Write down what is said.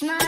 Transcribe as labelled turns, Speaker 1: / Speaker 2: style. Speaker 1: It's